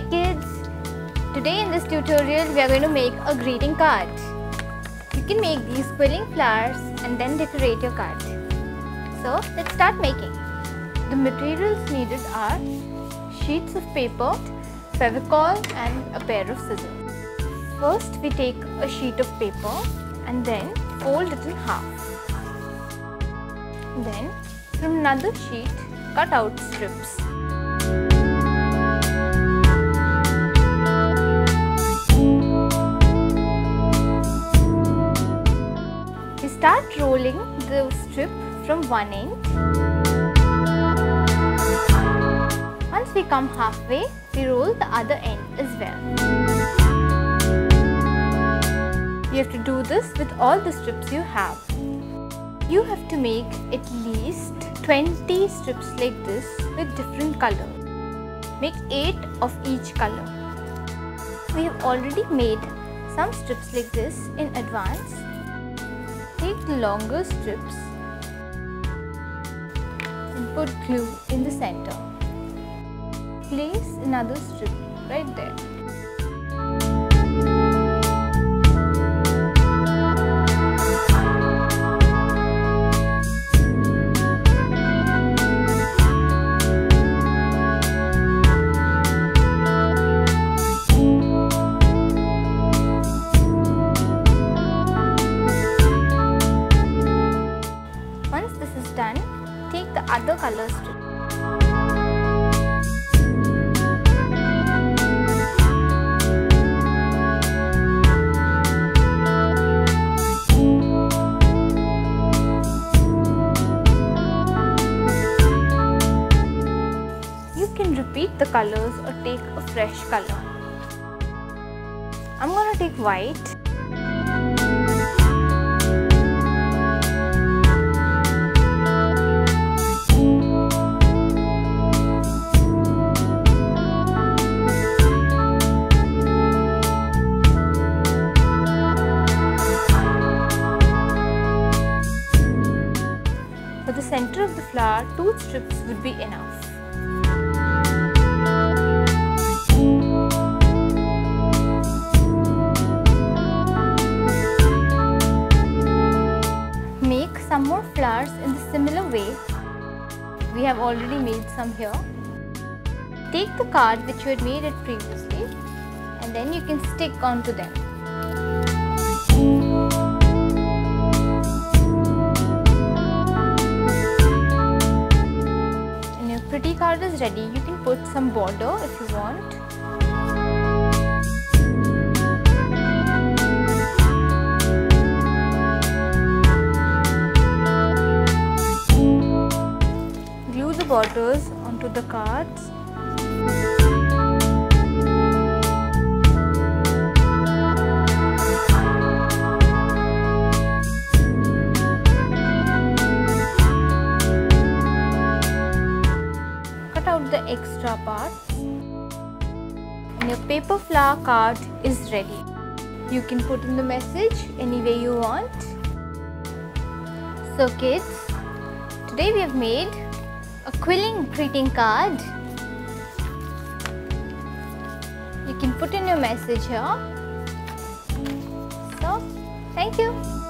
this tutorial we are going to make a greeting card. You can make these quilling flowers and then decorate your card. So let's start making. The materials needed are sheets of paper, fevicol and a pair of scissors. First we take a sheet of paper and then fold it in half. Then from another sheet cut out strips. The strip from one end. Once we come halfway, we roll the other end as well. You have to do this with all the strips you have. You have to make at least 20 strips like this with different colors. Make 8 of each color. We have already made some strips like this in advance. Longer strips and put glue in the center. Place another strip right there. Take the other colors strip. You can repeat the colors or take a fresh color. I'm gonna take white center of the flower, two strips would be enough. Make some more flowers in the similar way. We have already made some here. Take the card which you had made it previously and then you can stick onto them. Card is ready, you can put some border if you want. Glue the borders onto the cards. And your paper flower card is ready. You can put in the message any way you want. So kids, today we have made a quilling greeting card. You can put in your message here. So, thank you.